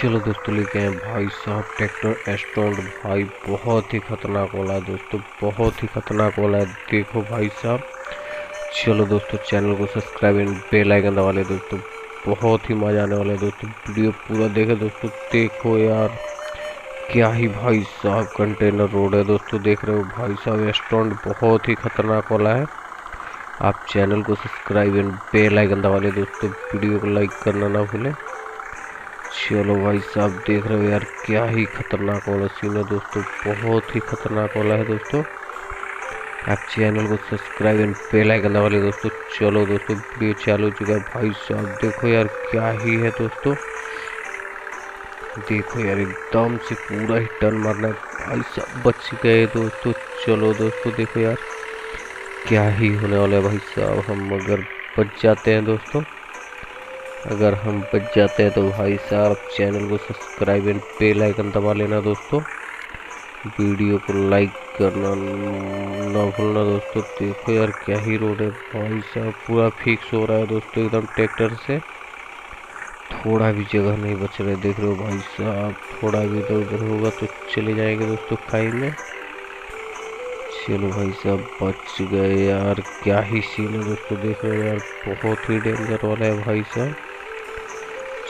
चलो दोस्तों, लेके आए भाई साहब ट्रैक्टर एस्टोन भाई, बहुत ही खतरनाक वाला है दोस्तों, बहुत ही खतरनाक वाला है। देखो भाई साहब, चलो दोस्तों चैनल को सब्सक्राइब एंड बेल आइकन दबा ले दोस्तों। बहुत ही मज़ा आने वाला है दोस्तों वीडियो पूरा देखे दोस्तों, देखो यार, क्या ही भाई साहब कंटेनर रोड है दोस्तों, देख रहे हो भाई साहब एस्टोन बहुत ही खतरनाक वाला है। आप चैनल को सब्सक्राइब एंड बेल आइकन दबा ले दोस्तों वीडियो को लाइक करना ना भूलें। चलो भाई साहब, देख रहे हो यार, क्या ही खतरनाक वाला सीन है दोस्तों, बहुत ही खतरनाक वाला है दोस्तों। आप चैनल को सब्सक्राइब एंड बेल दबा ले दोस्तों। चलो दोस्तों वीडियो चालू हो चुका है। भाई साहब, देखो यार, क्या ही है दोस्तों। देखो यार, एकदम से पूरा ही टर्न मारना है। भाई साहब, बच गए दोस्तों। चलो दोस्तों, देखो यार, क्या ही होने वाला है भाई साहब। हम अगर बच जाते हैं दोस्तों। अगर हम बच जाते हैं तो भाई साहब, चैनल को सब्सक्राइब एंड बेल आइकन दबा लेना दोस्तों। वीडियो को लाइक करना ना भूलना दोस्तों। देखो यार, क्या ही रोड है। भाई साहब, पूरा फिक्स हो रहा है दोस्तों, एकदम ट्रैक्टर से। थोड़ा भी जगह नहीं बच रहा है देख रहे हो भाई साहब। थोड़ा भी इधर उधर होगा तो चले जाएँगे दोस्तों खाई में। चलो भाई साहब, बच गए यार। क्या ही सीन है दोस्तों, देख रहे हो यार। बहुत ही डेंजर वाला है भाई साहब।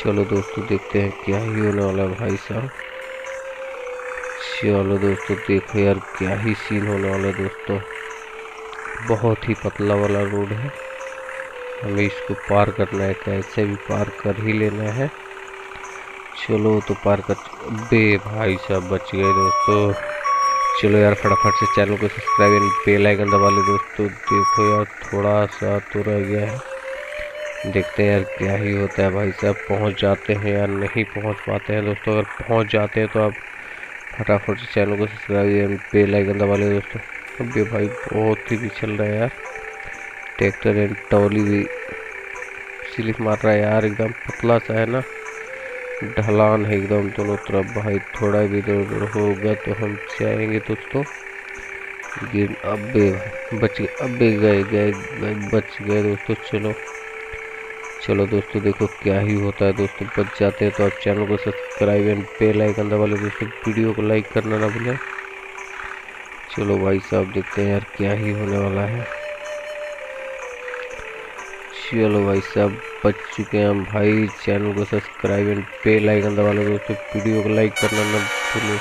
चलो दोस्तों देखते हैं क्या ही होने वाला है भाई साहब। चलो दोस्तों देखो यार क्या ही सीन होने वाला है दोस्तों। बहुत ही पतला वाला रोड है। हमें इसको पार करना है कैसे भी पार कर ही लेना है। चलो तो पार कर, बे भाई साहब बच गए दोस्तों। चलो यार फटाफट से चैनल को सब्सक्राइब एंड बेल आइकन दबा ले दोस्तों। देखो यार थोड़ा सा तो रह गया है। देखते हैं यार क्या ही होता है भाई साहब, पहुँच जाते हैं यार नहीं पहुँच पाते हैं दोस्तों। अगर पहुँच जाते हैं तो आप फटाफट से चैनल को सब्सक्राइब बेल आइकन दबा ले दोस्तों। अभी भाई बहुत ही भी चल रहा है यार। ट्रैक्टर एंड टॉली भी स्लिप मार रहा है यार, एकदम पतला सा है ना। ढलान है एकदम दोनों तरफ़ भाई, थोड़ा भी इधर उधर होगा तो हम जाएँगे दोस्तों। लेकिन अबे, बच गए, अबे गए गए, बच गए दोस्तों, चलो। चलो दोस्तों, देखो क्या ही होता है दोस्तों। बच जाते हैं तो आप चैनल को सब्सक्राइब एंड पे आइकन दबा ले दोस्तों। वीडियो को लाइक करना ना भूलें। चलो भाई साहब, देखते हैं यार क्या ही होने वाला है। चलो भाई साहब, बच चुके हैं हम भाई। चैनल को सब्सक्राइब एंड पे आइकन दबा लो दोस्तों। वीडियो को लाइक करना ना भूलें।